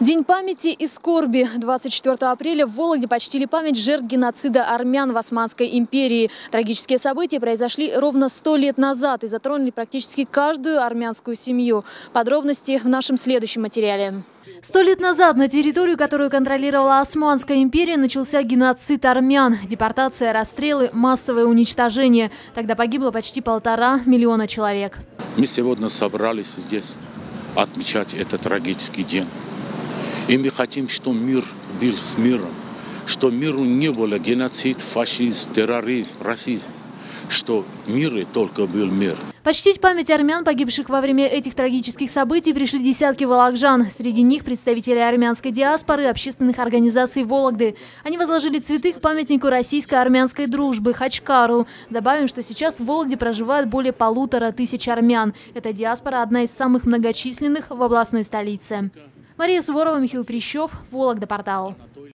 День памяти и скорби. 24 апреля в Вологде почтили память жертв геноцида армян в Османской империи. Трагические события произошли ровно сто лет назад и затронули практически каждую армянскую семью. Подробности в нашем следующем материале. Сто лет назад на территорию, которую контролировала Османская империя, начался геноцид армян. Депортация, расстрелы, массовое уничтожение. Тогда погибло почти полтора миллиона человек. Мы сегодня собрались здесь отмечать этот трагический день. И мы хотим, чтобы мир был с миром, что миру не было геноцид, фашизм, терроризм, расизм, что в мире только был мир. Почтить память армян, погибших во время этих трагических событий, пришли десятки волокжан. Среди них представители армянской диаспоры, общественных организаций Вологды. Они возложили цветы к памятнику российско-армянской дружбы Хачкару. Добавим, что сейчас в Вологде проживают более полутора тысяч армян. Эта диаспора одна из самых многочисленных в областной столице. Мария Суворова, Михаил Прищев, Вологда, портал.